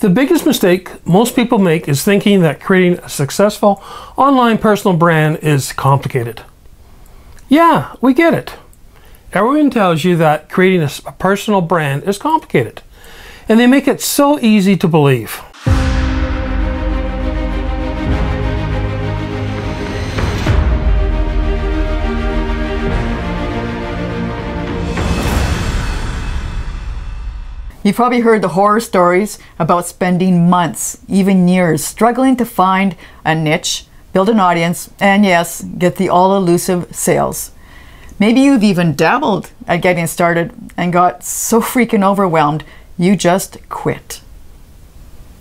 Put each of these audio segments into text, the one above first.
The biggest mistake most people make is thinking that creating a successful online personal brand is complicated. Yeah, we get it. Everyone tells you that creating a personal brand is complicated, and they make it so easy to believe. You've probably heard the horror stories about spending months, even years, struggling to find a niche, build an audience, and yes, get the all elusive sales. Maybe you've even dabbled at getting started and got so freaking overwhelmed you just quit.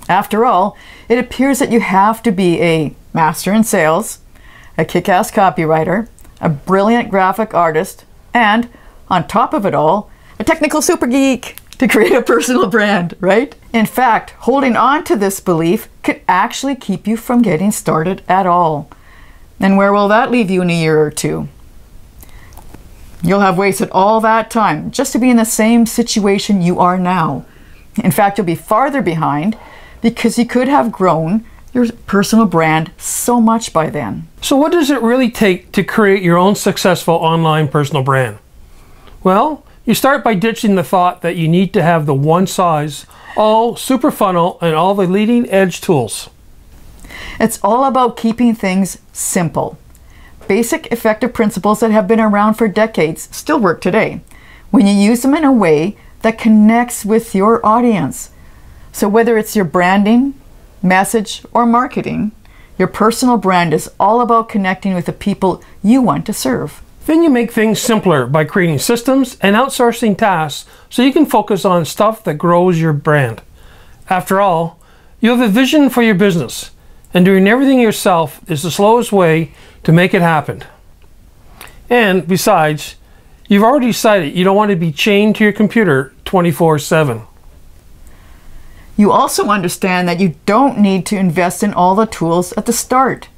After all, it appears that you have to be a master in sales, a kick ass copywriter, a brilliant graphic artist, and, on top of it all, a technical super geek to create a personal brand, right? In fact, holding on to this belief could actually keep you from getting started at all. And where will that leave you in a year or two? You'll have wasted all that time just to be in the same situation you are now. In fact, you'll be farther behind because you could have grown your personal brand so much by then. So, what does it really take to create your own successful online personal brand? Well, you start by ditching the thought that you need to have the one size, all super funnel, and all the leading edge tools. It's all about keeping things simple. Basic effective principles that have been around for decades still work today when you use them in a way that connects with your audience. So, whether it's your branding, message, or marketing, your personal brand is all about connecting with the people you want to serve. Then you make things simpler by creating systems and outsourcing tasks so you can focus on stuff that grows your brand. After all, you have a vision for your business, and doing everything yourself is the slowest way to make it happen. And besides, you've already decided you don't want to be chained to your computer 24 7. You also understand that you don't need to invest in all the tools at the start.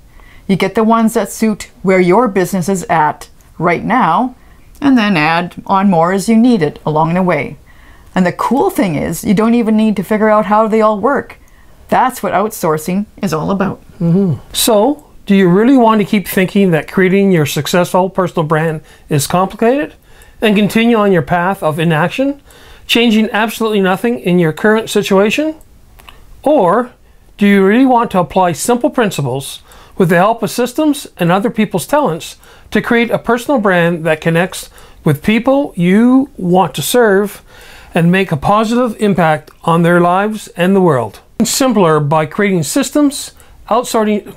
You get the ones that suit where your business is at right now, and then add on more as you need it along the way. And the cool thing is, you don't even need to figure out how they all work. That's what outsourcing is all about. Mm-hmm. So, do you really want to keep thinking that creating your successful personal brand is complicated and continue on your path of inaction, changing absolutely nothing in your current situation? Or do you really want to apply simple principles with the help of systems and other people's talents to create a personal brand that connects with people you want to serve and make a positive impact on their lives and the world. Simpler by creating systems, outsourcing